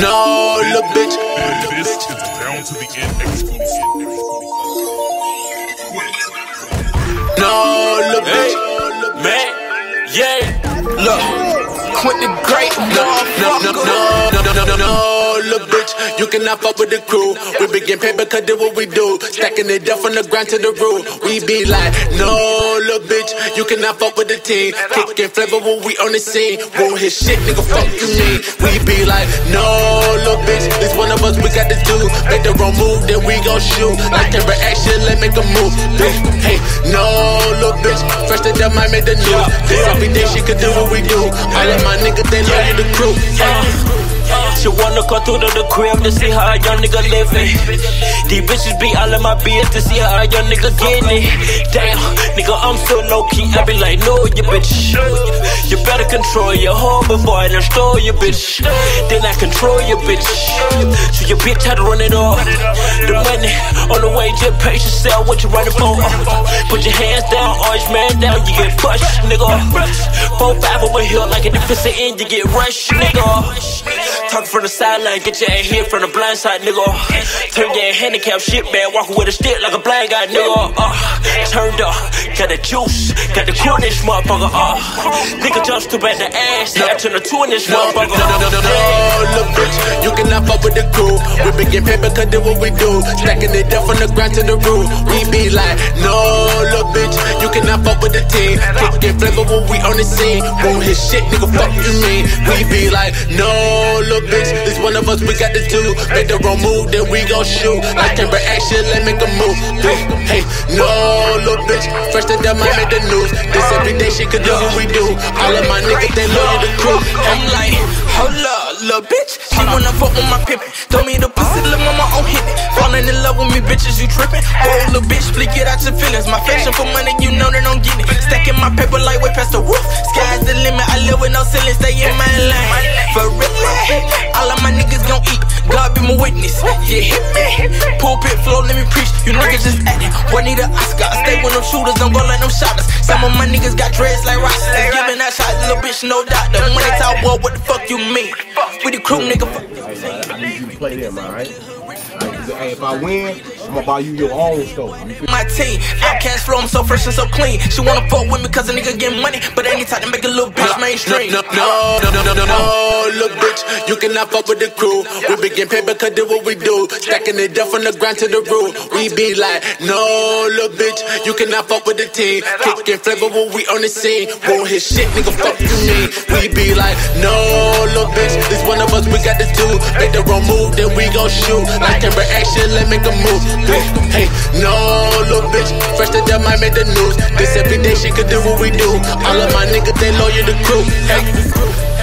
No, little bitch. And this is down to the end exclusive. No, little bitch. Man, yeah. Look, Quentin the Great, no, no, no, no, no, no, no little bitch. You cannot fuck with the crew. We begin paper, cause do what we do. Stacking it up from the ground to the roof. We be like, no, little bitch. You cannot fuck with the team. Kicking flavor when we on the scene. Won't hit shit, nigga, fuck you mean. We be like, no, little bitch. This one of us, we got to do. Make the wrong move, then we gon' shoot. Like camera action, let make a move. Bitch, hey, no, little bitch. Fresh to death might make the news. This every day she could do what we do. All of my niggas, they love the crew. She wanna come through to the crib to see how a young nigga living. These bitches be all in my biz to see how a young nigga getting it. Damn, nigga, I'm so low key. I be like, no, you bitch. You better control your hoe before I destroy you, bitch. Then I control you, bitch. So your bitch had to run it off. The money on the way, just pace yourself. What you running for? Put your hands down, orange man down, you get pushed, nigga. Four five over here like a defensive end, you get rushed, nigga. Talk from the sideline, get your ass hit from the blind side, nigga. Turn your handicap shit, man. Walking with a stick like a blind guy, nigga. Uh, turned up, got the juice, got the cool in this motherfucker. Uh, nigga jump stupid at the ass, I turn the two in this No, motherfucker. no, no, no, no, little bitch. You cannot fuck with the crew. We begin paper, cause do what we do. Stacking it up from the ground to the roof. We be like, no, look, bitch. You cannot fuck with the team. Kicking flavor when we on the scene. Won't hit shit, nigga, fuck you mean. We be like, no, look, bitch. This one of us, we got to do. Make the wrong move, then we gon' shoot. Like camera action, let make a move. Bitch, hey, no, look, bitch. Fresh to death might make the news. This uh-huh. every day she could do what we do. All of my niggas, they love the uh-huh. crew. I'm like, hold up, little bitch. She uh-huh. wanna fuck with my pimpin'. Told me the pussy, little mama, on hit it. Falling in love with me, bitches, you trippin'. Oh, little bitch, split, get out your feelings. My fashion for money, you know that I'm getting it. Stacking my paper like way past the roof. Sky's the limit, I live with no ceiling, stay in my lane. For real, eh? all of my niggas gon' eat. God be my witness. Yeah, hit me. Pulpit flow, let me preach. You niggas just acting. Boy, need a Oscar. I stay with them shooters, don't go like them shotters. Some of my niggas got dreads like rosters. Giving that shot, little bitch, no doubt. The money talk, boy, what the fuck you mean? We the crew, nigga. Fuck. I need you to play them, alright? Hey, if I win, I'm gonna buy you your own store. My team, OutKast flow, I'm so fresh and so clean. She wanna fuck with me cause a nigga get money, but ain't time to make a little bitch mainstream. No, no, no, no, no, no, no, look, bitch, you cannot fuck with the crew. We begin paper, cause do what we do. Stacking it up from the ground to the roof. We be like, no, look, bitch, you cannot fuck with the team. Kicking flavor when we on the scene. Won't hit shit, nigga, fuck you mean. We be like, no, look, bitch, this one of us, we got to do. Make the wrong move, then we gon' shoot. Like camera action, let make a move. Bitch, hey, no, look, bitch, fresh to death might make the news. This every day she could do what we do. All of my niggas, they loyal to the crew. Hey.